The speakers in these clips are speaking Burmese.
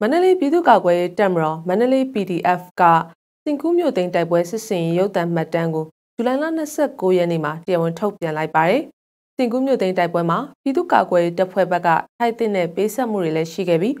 မန္တလေးပြည်သူ့ကာကွယ်ရေးတပ်မတော်မန္တလေး PDF ကစင်ကူးမြို့သိမ်းတိုက်ပွဲစစ်စင်ရုပ်သံမှတ်တမ်းကိုဇူလိုင်လ29ရက်နေ့မှာတရားဝင်ထုတ်ပြန်လိုက်ပါတယ်။စင်ကူးမြို့သိမ်းတိုက်ပွဲမှာပြည်သူ့ကာကွယ်ရေးတပ်ဖွဲ့ဘက်ကထိုက်တဲ့နဲ့ပေးဆက်မှုတွေလည်းရှိခဲ့ပြီး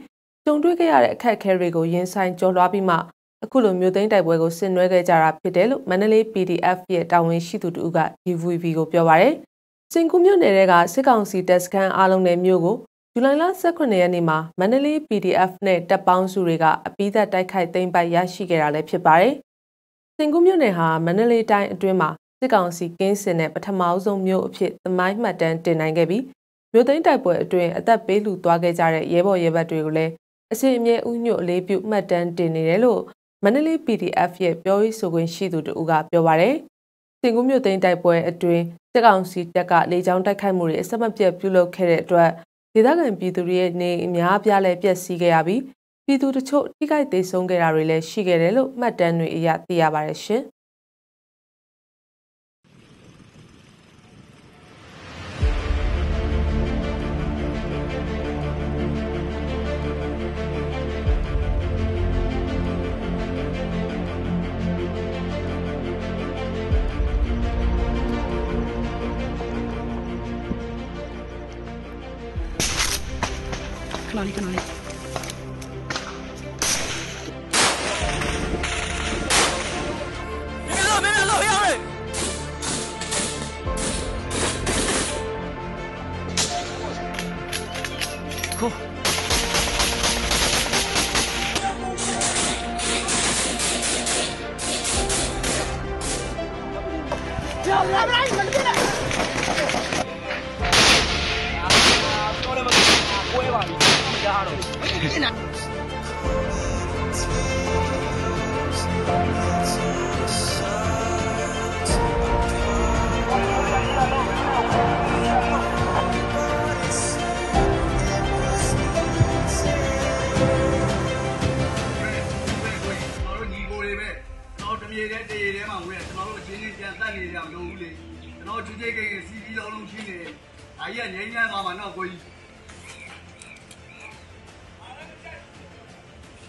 ကြုံတွေ့ခဲ့ရတဲ့အခက်အခဲတွေကိုရင်ဆိုင်ကျော်လွှားပြီးမှအခုလိုမြို့သိမ်းတိုက်ပွဲကိုဆင်နွှဲခဲ့ကြတာဖြစ်တယ်လို့မန္တလေး PDF ရဲ့တာဝန်ရှိသူတို့က DVB ကိုပြောပါရယ်။စင်ကူးမြို့နယ်ကစစ်ကောင်စီတပ်စခန်းအားလုံးနဲ့မြို့ကို ဇူလိုင်လ18ရက်နေ့မှာမန္တလေး PDF နဲ့တပ်ပေါင်းစုတွေကအပိသက်တိုက်ခိုက်သိမ်းပိုက်ရရှိခဲ့တာလည်းဖြစ်ပါတယ်။စင်ကူးမြို့နယ်ဟာမန္တလေးတိုင်းအတွင်းမှာစစ်ကောင်စီကင်းစင်တဲ့ပထမအဆုံးမြို့အဖြစ်သမိုင်းမှတ်တမ်းတင်နိုင်ခဲ့ပြီးမြို့သိမ်းတိုက်ပွဲအတွင်းအသက်ပေးလူသွားခဲ့ကြတဲ့ရဲဘော်ရဲဘက်တွေကိုလည်းအစီအမြဲဥညွတ်အလေးပြုမှတ်တမ်းတင်နေတယ်လို့မန္တလေး PDF ရဲ့ပြောရေးဆိုခွင့်ရှိသူတို့ကပြောပါရယ်။စင်ကူးမြို့သိမ်းတိုက်ပွဲအတွင်းစစ်ကောင်စီတပ်ကလေကြောင်းတိုက်ခိုက်မှုတွေအဆက်မပြတ်ပြုလုပ်ခဲ့တဲ့အတွက် ဒေသခံပြည်သူတွေရဲ့နေအများအပြားလည်းပျက်စီးခဲ့ရပြီးပြည်သူတချို့ထိခိုက်သေးဆုံးခဲ့တာတွေလည်းရှိခဲ့တယ်လို့မှတ်တမ်းတွေအရသိရပါတယ်ရှင်။ ခဏလေးခဏ ထားတော့ပြင်တာေတဲ့တေရဲမှာဝင်ကျွန်တော်တို့အချင်းချင်းပြန်တက်နေကြမလို့ဘူးလေကျွန်တော်ချူချဲကိန်းစီးပြီးတော့လုံးရှင်းနေတယ်အားကြီးကငြိမ်းချမ်းသွားမှာတော့ကိုကြီး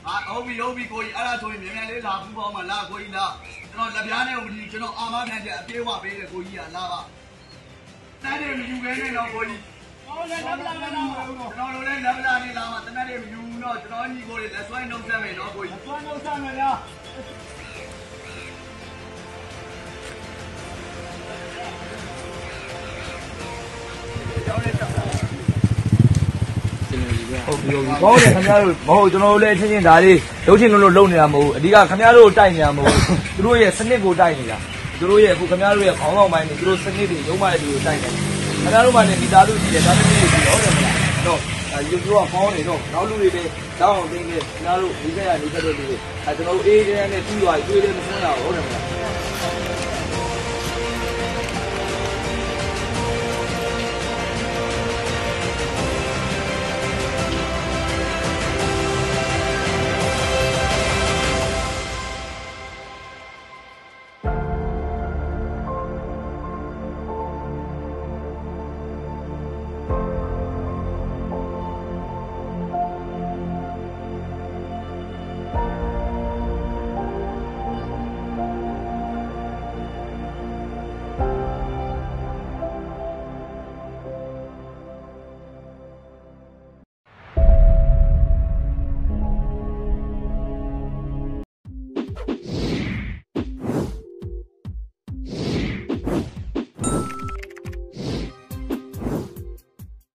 အာဟုတ်ပြီဟုတ်ပြီကိုကြီးအဲ့ဒါဆိုရင်မြန်မြန်လေးလာပူပေါင်းမှာလာကိုကြီးလာကျွန်တော်လက်ပြားနဲ့ဦးကြီးကျွန်တော်အာမခံချက်အပြေးဝပေးတယ်ကိုကြီးကလာပါတန်းတယ်မယူခဲနဲ့တော့ကိုကြီးကျွန်တော်တို့လည်းလက်ပလာနေလာမှာတနက်တွေမယူဘူးတော့ကျွန်တော်ညီကိုတွေလက်ဆွဲနှုတ်ဆက်မယ်နော်ကိုကြီးဆွဲနှုတ်ဆက်မယ်လား ဟုတ်ပြီဟုတ်ပြီကောင်းတယ်ခင်ဗျားတို့မဟုတ်ကျွန်တော်တို့လည်းချင်းချင်းဒါလေးလုံးချင်းလုံးလုံးလုံးနေတာမဟုတ်ဘူးအဓိကခင်ဗျားတို့တိုက်နေတာမဟုတ်ဘူးသူတို့ရဲ့စနစ်ကိုတိုက်နေတာသူတို့ရဲ့အခုခင်ဗျားတို့ရဲ့ခေါင်းဆောင်ပိုင်းတွေသူတို့စနစ်တွေရုံးမှတဲ့လူကိုတိုက်နေခင်ဗျားတို့မှလည်းမိသားစုရှိတယ်ဒါပေမဲ့ဒီတော့တယ်မလားတော့အဲယူတို့ကဖောင်းနေတော့နောက်လူတွေလည်းတောင်းအောင်သိနေခင်ဗျားတို့ဒီကရနေခဲ့တဲ့လူတွေအဲကျွန်တော်တို့အေးအေးနဲ့တူရွာတွေးတယ်မဆုံးရဘူးဟုတ်တယ်မလား